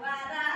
para